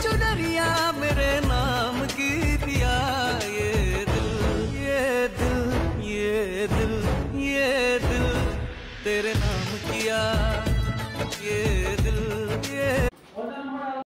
चुनरिया मेरे नाम की दिया ये दिल ये दिल ये दिल ये दिल तेरे नाम किया, ये